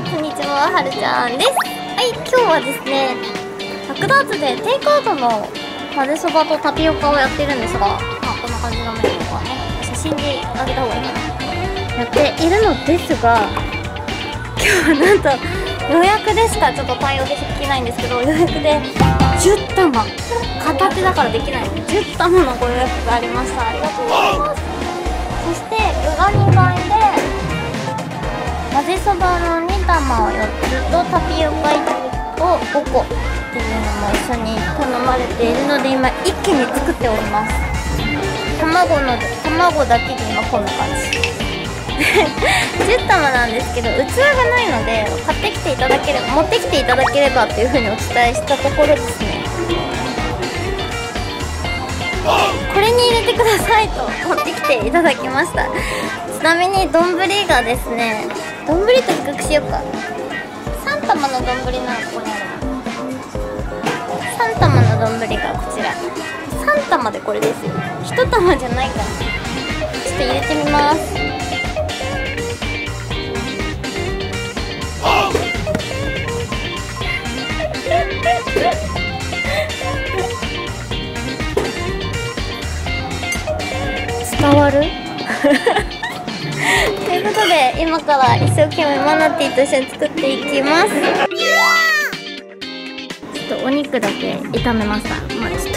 こんにちは、はるちゃんです。はい、今日はですね、白ダーツでテイクアウトの混ぜそばとタピオカをやってるんですが、まあ、こんな感じのメニューはね、写真であげた方がいいかな。やっているのですが、今日はなんと予約でしかちょっと対応できないんですけど、予約で10玉、片手だからできないので、10玉のご予約がありました。ありがとうございます。そして、具が2倍で、混ぜそばの2玉を4つとタピオカを5個っていうのも一緒に頼まれているので今一気に作っております。卵の卵だけで今こんな感じ。10玉なんですけど器がないので買ってきていただければ持ってきていただければっていうふうにお伝えしたところですね。これに入れてくださいと持ってきていただきました。ちなみに丼がですね丼と比較しようか。3玉の丼なのここにある3玉の丼がこちら。3玉でこれですよ。1玉じゃないからちょっと入れてみます。伝わる？ことで今から一生懸命マナティーと一緒に作っていきます。ちょっとお肉だけ炒めました。まあちょっ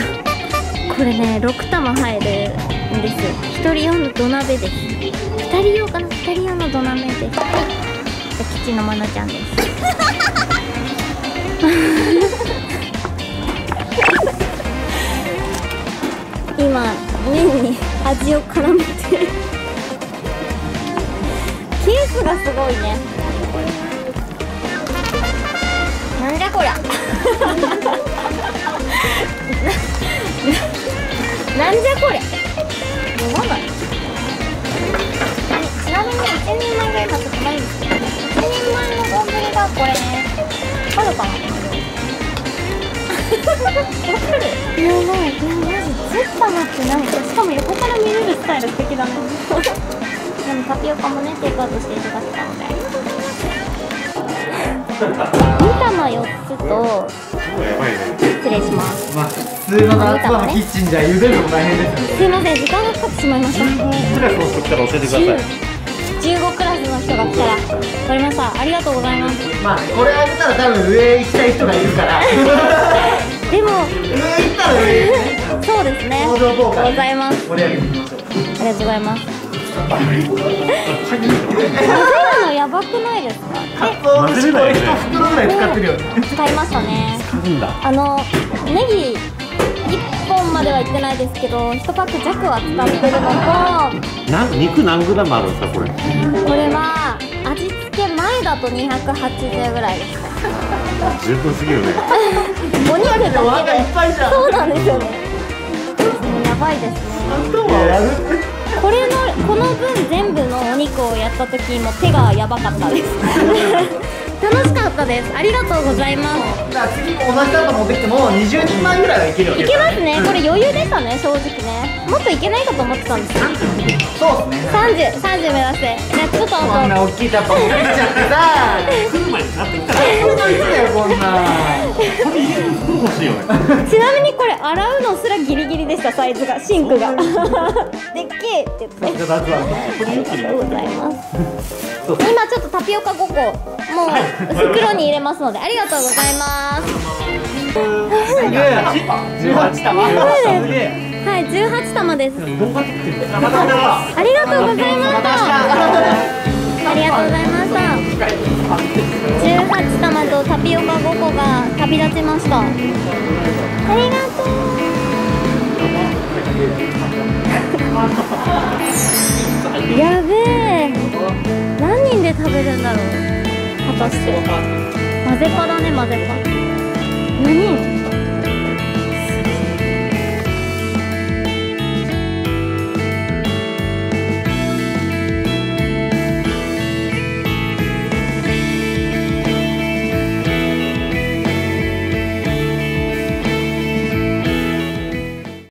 とこれね6玉入るんですよ。1人用の土鍋です。2人用かな？2人用の土鍋です。はい吉のまなちゃんです。今麺に味を絡めがすごいね。なんじゃこりゃ。なんじゃこりゃ。もうなんだちなみに1人前が今ちょっとないんですけど1人前の丼がこれねあるか。なわかる。やばい。いやマジ。ゼッパマって。何しかも横から見れるスタイル素敵だねタピオカもねテイクアウトしていただけたので。ありがとうございます2玉4つと失礼します。まあ普通の夏場のキッチンじゃ茹でるの大変ですよね。すいません時間がかかってしまいました。15クラスを作ったら教えてください。15クラスの人が来たらわかりました。ありがとうございます。まあこれあげたら多分上行きたい人がいるから。でも上行ったら上ね。そうですね。ございます。ありがとうございますのやばくないですか？カツオ節これ1袋ぐらい使ってるよね使いましたねなんだ。あのネギ1本まではいってないですけど1パック弱は使ってるのなん肉何グラムあるんですかこれ？とこれは味付け前だと280ぐらいです。ね十分すぎるね。お肉だけで。お腹いっぱいじゃん。そうなんですよね。もうやばいですね。やるこれのこの分全部のお肉をやった時も手がやばかったです。楽しかったです。ありがとうございます。だから次も同じだと持ってきても20人前ぐらいはいけるよいけますね。これ余裕でしたね正直ね。もっといけないかと思ってたんです。よそうですね。30、30目指してねちょっとこんあな大きいタッパー持ってきちゃってさ。来る前になってきたらこんなこれ欲しいよねとちなみにこれ洗うのすらギリギリでしたサイズがシンクが。でっけえって言ってありがとうございます今ちょっとタピオカ5個もう袋に入れますのでありがとうございます。すげえ18玉。すげえはい18玉。ですありがとうございましたありがとうございました18玉とタピオカ5個が旅立ちました。ありがとう。やべえ。何人で食べるんだろう。果たして。混ぜパだね混ぜパ